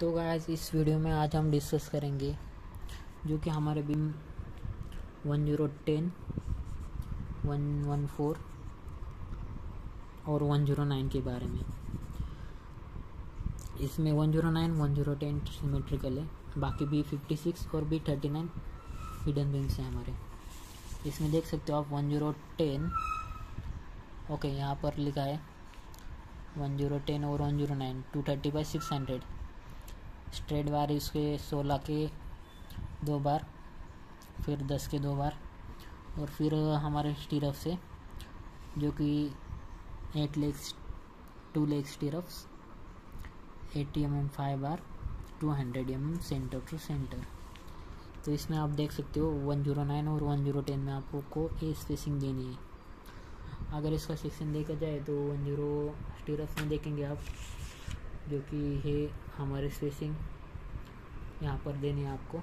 तो गाइस इस वीडियो में आज हम डिस्कस करेंगे जो कि हमारे beam one zero ten one one four और वन ज़ीरो नाइन के बारे में। इसमें one zero nine one zero ten symmetrical है। बाकी बी फिफ्टी सिक्स और B thirty nine hidden beams हैं हमारे। इसमें देख सकते हो आप वन ज़ीरो टेन ओके यहाँ पर लिखा है वन ज़ीरो टेन और one zero nine two thirty by six hundred straight bar इसके सोलह के दो बार, फिर दस के दो बार, और फिर हमारे स्टीरफ से, जो कि eight legs two leg stirrups eighty M M five bar two hundred M M centre to centre तो इसमें आप देख सकते हो वन ज़ीरो नाइन और वन ज़ीरो टेन में आपको को ए स्पेसिंग देनी है। अगर इसका सेक्शन देखा जाए तो वन ज़ीरो स्टीरफ में देखेंगे आप जो कि है हमारे स्पेसिंग यहाँ पर देने आपको।